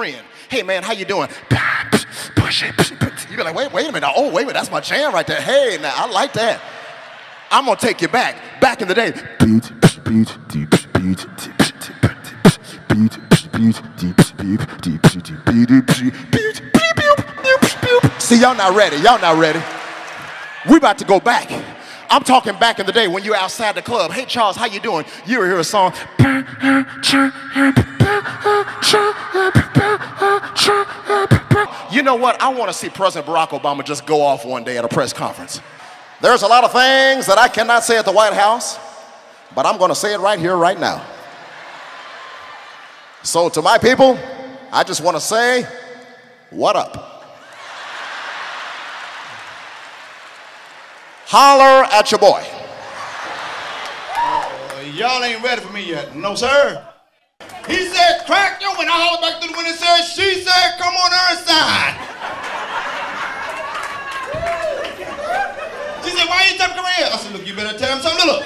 friend. Hey man, how you doing? Push it. You be like, wait, wait a minute. Oh, wait a minute. That's my jam right there. Hey, now I like that. I'm gonna take you back. Back in the day. See, y'all not ready. Y'all not ready. We about to go back. I'm talking back in the day when you were outside the club. Hey Charles, how you doing? You hear a song? Know what? I want to see President Barack Obama just go off one day at a press conference. There's a lot of things that I cannot say at the White House, but I'm going to say it right here, right now. So, to my people, I just want to say, what up? Holler at your boy. Uh, y'all ain't ready for me yet. No, sir. He said, crack you when I holler back through the window and said, she said, come on her side. Talking come here? I said, look, you better tell him something. Look,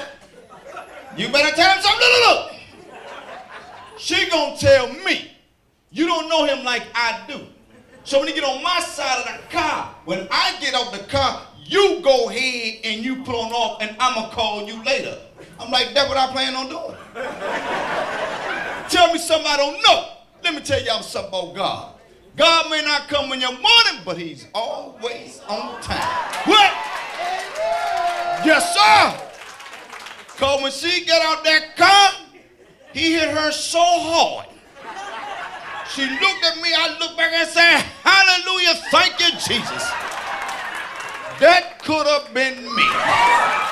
You better tell him something. Look. She gonna tell me, you don't know him like I do. So when you get on my side of the car, when I get off the car, you go ahead and you pull on off and I'ma call you later. I'm like, that's what I plan on doing. tell me something I don't know. Let me tell y'all something about God. God may not come when you're morning, but he's always on time. What? Yes, sir. Cause when she got out that car, he hit her so hard. She looked at me, I looked back and said, Hallelujah, thank you, Jesus. That could have been me.